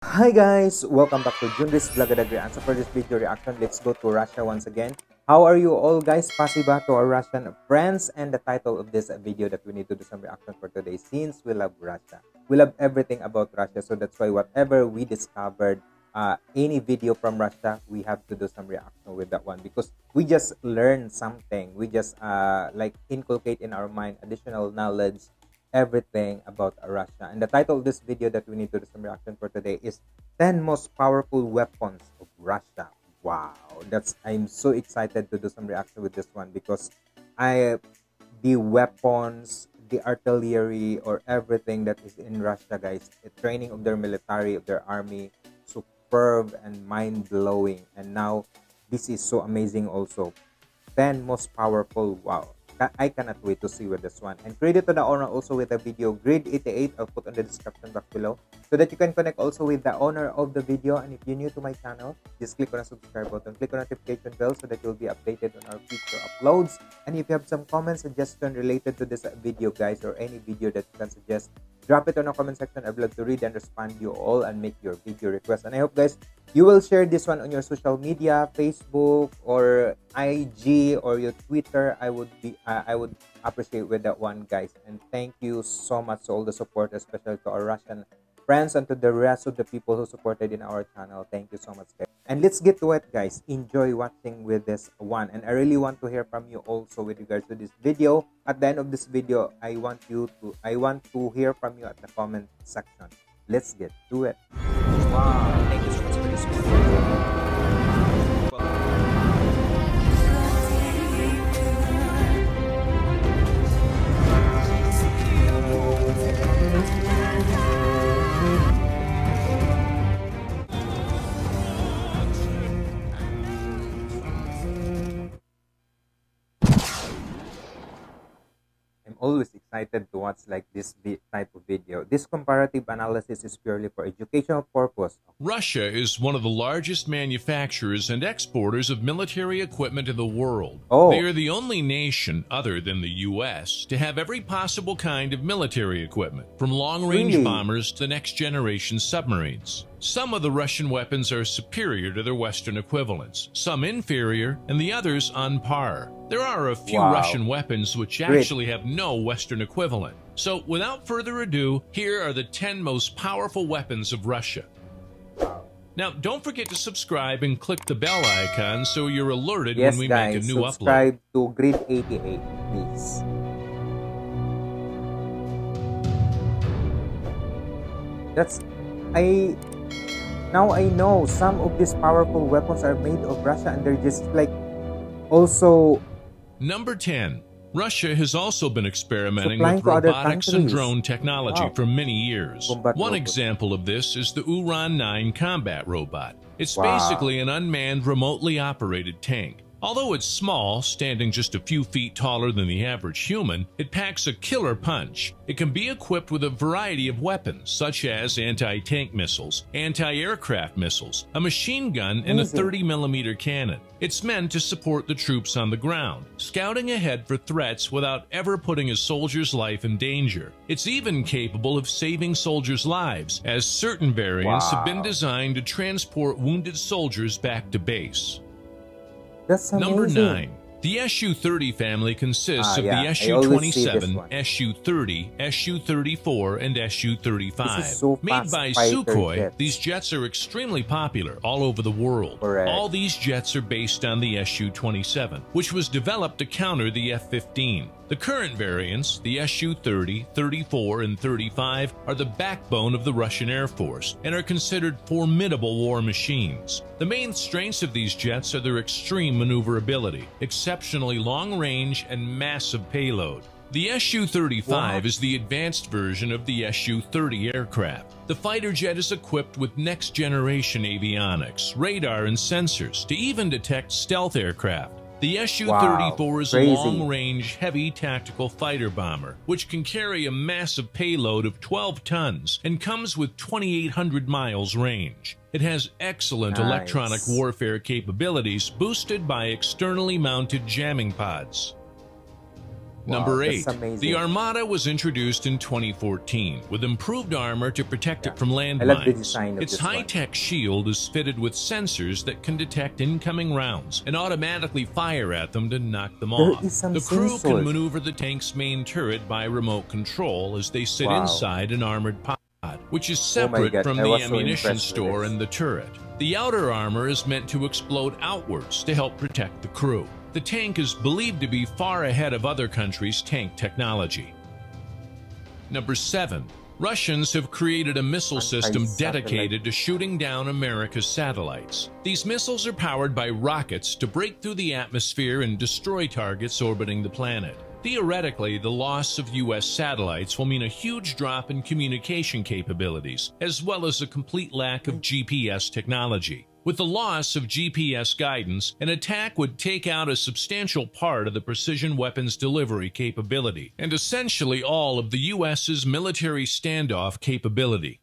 Hi guys! Welcome back to Junrys Vlogadagri. And so for this video reaction, let's go to Russia once again. How are you all guys? Pasiba to our Russian friends and the title of this video that we need to do some reaction for today since we love Russia. We love everything about Russia so that's why whatever we discovered uh, any video from Russia, we have to do some reaction with that one because we just learn something. We just uh, like inculcate in our mind additional knowledge everything about Russia. And the title of this video that we need to do some reaction for today is 10 most powerful weapons of Russia. Wow, that's I'm so excited to do some reaction with this one because I the weapons, the artillery or everything that is in Russia, guys, the training of their military, of their army, superb and mind-blowing. And now this is so amazing also. 10 most powerful wow I cannot wait to see with this one. And credit to the owner also with the video Grid 88. I'll put on the description box below so that you can connect also with the owner of the video. And if you're new to my channel, just click on the subscribe button, click on the notification bell so that you'll be updated on our future uploads. And if you have some comments, suggestion related to this video, guys, or any video that you can suggest, drop it on the comment section. I'd love to read and respond you all and make your video request. And I hope, guys, you will share this one on your social media, Facebook or IG or your Twitter. I would be uh, I would appreciate with that one, guys. And thank you so much to all the support, especially to our Russian friends and to the rest of the people who supported in our channel. Thank you so much, guys. And let's get to it, guys. Enjoy watching with this one. And I really want to hear from you also with regards to this video. At the end of this video, I want you to I want to hear from you at the comment section. Let's get to it. Wow, excited to watch like this type of video. This comparative analysis is purely for educational purpose. Russia is one of the largest manufacturers and exporters of military equipment in the world. Oh. They are the only nation other than the US to have every possible kind of military equipment, from long-range really? bombers to next-generation submarines. Some of the Russian weapons are superior to their Western equivalents, some inferior, and the others on par. There are a few wow. Russian weapons which actually have no Western equivalent. So without further ado, here are the 10 most powerful weapons of Russia. Now, don't forget to subscribe and click the bell icon so you're alerted yes, when we guys, make a new subscribe upload. to Grid 88, please. That's I now I know some of these powerful weapons are made of Russia and they're just like also Number 10. Russia has also been experimenting with robotics and drone technology wow. for many years. Combat One robot. example of this is the Uran 9 combat robot. It's wow. basically an unmanned remotely operated tank. Although it's small, standing just a few feet taller than the average human, it packs a killer punch. It can be equipped with a variety of weapons, such as anti-tank missiles, anti-aircraft missiles, a machine gun, and a 30mm cannon. It's meant to support the troops on the ground, scouting ahead for threats without ever putting a soldier's life in danger. It's even capable of saving soldiers' lives, as certain variants wow. have been designed to transport wounded soldiers back to base. That's amazing. Number 9. The SU-30 family consists ah, of yeah. the SU-27, SU-30, SU-34, and SU-35. So Made by Sukhoi, jets. these jets are extremely popular all over the world. Correct. All these jets are based on the SU-27, which was developed to counter the F-15. The current variants, the Su-30, 34, and 35, are the backbone of the Russian Air Force and are considered formidable war machines. The main strengths of these jets are their extreme maneuverability, exceptionally long range, and massive payload. The Su-35 is the advanced version of the Su-30 aircraft. The fighter jet is equipped with next-generation avionics, radar, and sensors to even detect stealth aircraft. The Su-34 wow, is a long-range, heavy tactical fighter bomber, which can carry a massive payload of 12 tons and comes with 2,800 miles range. It has excellent nice. electronic warfare capabilities boosted by externally mounted jamming pods. Number that's 8. The Armata was introduced in 2014 with improved armor to protect Yeah. it from landmines. Its high-tech shield is fitted with sensors that can detect incoming rounds and automatically fire at them to knock them There off. the crew sensor. can maneuver the tank's main turret by remote control as they sit Wow. inside an armored pod, which is Oh separate God, from I the was so ammunition store and the turret. The outer armor is meant to explode outwards to help protect the crew. The tank is believed to be far ahead of other countries' tank technology. Number 7. Russians have created a missile system dedicated to shooting down America's satellites. These missiles are powered by rockets to break through the atmosphere and destroy targets orbiting the planet. Theoretically, the loss of U.S. satellites will mean a huge drop in communication capabilities, as well as a complete lack of GPS technology. With the loss of GPS guidance, an attack would take out a substantial part of the precision weapons delivery capability, and essentially all of the U.S.'s military standoff capability.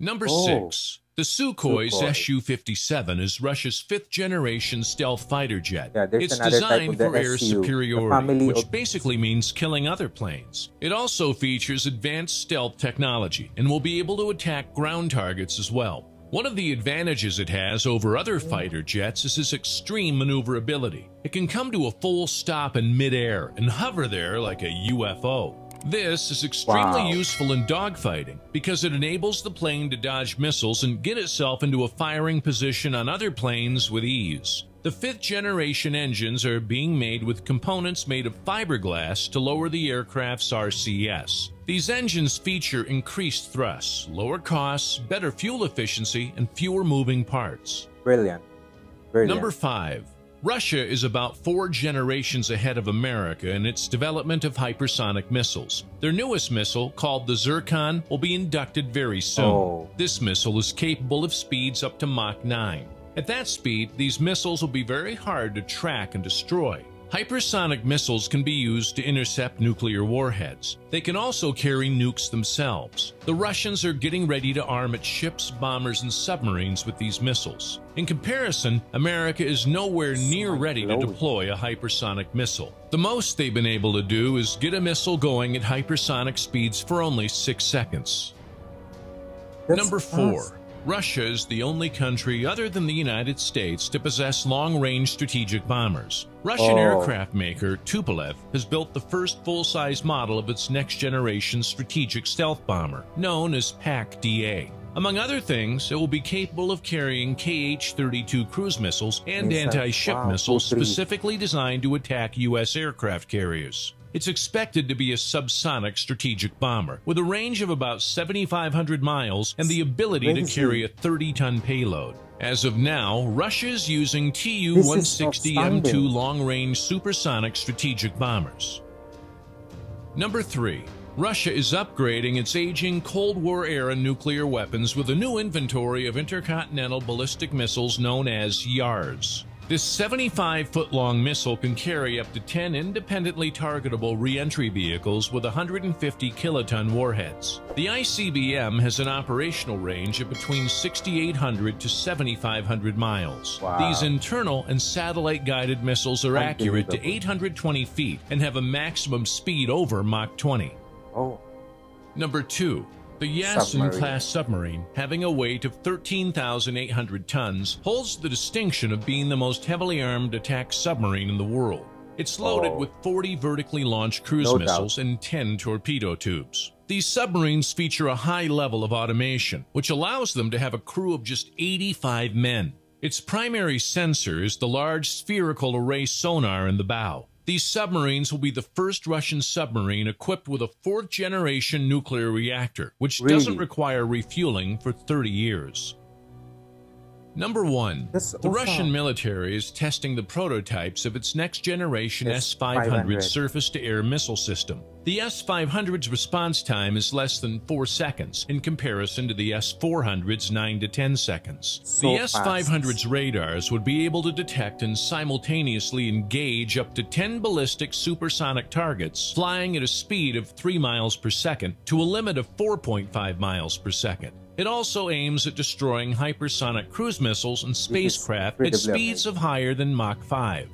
Number Oh. 6. The Sukhoi's Sukhoi. Su-57 is Russia's fifth-generation stealth fighter jet. Yeah, it's designed for air SU, superiority, which basically means killing other planes. It also features advanced stealth technology and will be able to attack ground targets as well. One of the advantages it has over other fighter jets is its extreme maneuverability. It can come to a full stop in midair and hover there like a UFO. This is extremely Wow. useful in dogfighting because it enables the plane to dodge missiles and get itself into a firing position on other planes with ease. The fifth generation engines are being made with components made of fiberglass to lower the aircraft's RCS. These engines feature increased thrusts, lower costs, better fuel efficiency, and fewer moving parts. Brilliant. Brilliant. Number 5. Russia is about four generations ahead of America in its development of hypersonic missiles. Their newest missile, called the Zircon, will be inducted very soon. Oh. This missile is capable of speeds up to Mach 9. At that speed, these missiles will be very hard to track and destroy. Hypersonic missiles can be used to intercept nuclear warheads. They can also carry nukes themselves. The Russians are getting ready to arm its ships, bombers, and submarines with these missiles. In comparison, America is nowhere near ready to deploy a hypersonic missile. The most they've been able to do is get a missile going at hypersonic speeds for only six seconds. That's Number four. Russia is the only country other than the United States to possess long-range strategic bombers. Russian Oh. aircraft maker Tupolev has built the first full-size model of its next-generation strategic stealth bomber, known as PAK DA. Among other things, it will be capable of carrying KH-32 cruise missiles and anti-ship Wow, missiles specifically designed to attack U.S. aircraft carriers. It's expected to be a subsonic strategic bomber with a range of about 7,500 miles and the ability to carry a 30-ton payload. As of now, Russia is using Tu-160 M2 long-range supersonic strategic bombers. Number 3. Russia is upgrading its aging Cold War-era nuclear weapons with a new inventory of intercontinental ballistic missiles known as YARS. This 75-foot-long missile can carry up to 10 independently targetable reentry vehicles with 150 kiloton warheads. The ICBM has an operational range of between 6,800 to 7,500 miles. Wow. These internal and satellite-guided missiles are accurate to 820 feet and have a maximum speed over Mach 20. Oh, Number 2. The Yasen-class submarine, having a weight of 13,800 tons, holds the distinction of being the most heavily armed attack submarine in the world. It's loaded Oh. with 40 vertically launched cruise No doubt. missiles and 10 torpedo tubes. These submarines feature a high level of automation, which allows them to have a crew of just 85 men. Its primary sensor is the large spherical array sonar in the bow. These submarines will be the first Russian submarine equipped with a fourth generation nuclear reactor, which doesn't require refueling for 30 years. Number 1. That's the. Russian military is testing the prototypes of its next generation S-500 S-500. surface-to-air missile system. The S-500's response time is less than 4 seconds in comparison to the S-400's 9 to 10 seconds. So the. S-500's radars would be able to detect and simultaneously engage up to 10 ballistic supersonic targets flying at a speed of 3 miles per second to a limit of 4.5 miles per second. It also aims at destroying hypersonic cruise missiles and spacecraft at speeds of higher than Mach 5.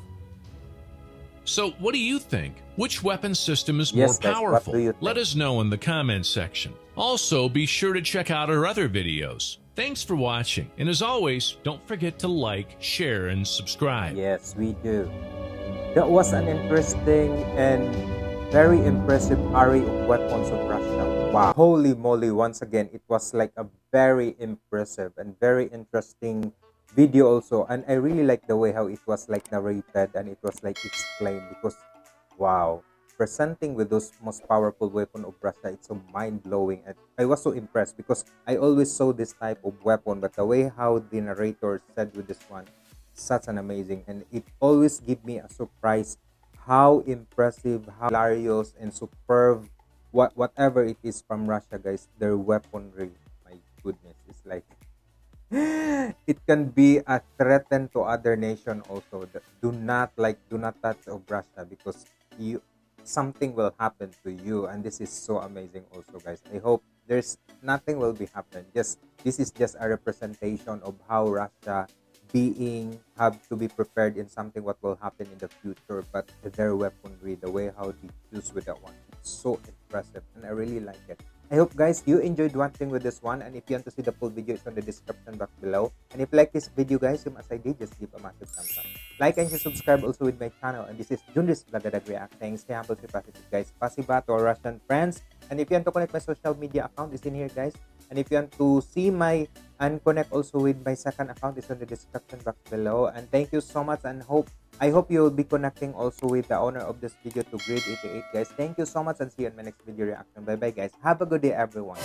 So, what do you think? Which weapon system is Yes, more powerful? Let us know in the comments section. Also, be sure to check out our other videos. Thanks for watching, and as always, don't forget to like, share, and subscribe. Yes, we do. That was an interesting and very impressive array of weapons of Russia. Wow. Holy moly, once again, it was like a very impressive and very interesting video also. And I really like the way how it was like narrated and it was like explained because wow. Presenting with those most powerful weapon of Russia, it's so mind-blowing and I was so impressed because I always saw this type of weapon but the way how the narrator said with this one such an amazing and it always give me a surprise how impressive how hilarious and superb what whatever it is from russia guys their weaponry my goodness it's like it can be a threat to other nation also. Do not like do not touch of russia because you something will happen to you and this is so amazing also guys. I hope there's nothing will be happen just this is just a representation of how russia being have to be prepared in something what will happen in the future but their weaponry the way how they use with that one. It's so impressive and i really like it. I hope guys you enjoyed watching with this one and if you want to see the full video it's on the description box below. And if you like this video guys you must i did just give a massive thumbs up. Like and subscribe also with my channel and this is Junrys Blagadag Reacting stay humble stay positive guys. Pasiba to our russian friends. And if you want to connect my social media account is in here guys and if you want to see my and connect also with my second account is on the description box below. And thank you so much and hope i hope you will be connecting also with the owner of this video to Grid 88 guys. Thank you so much and see you in my next video reaction. Bye bye guys. Have a good day everyone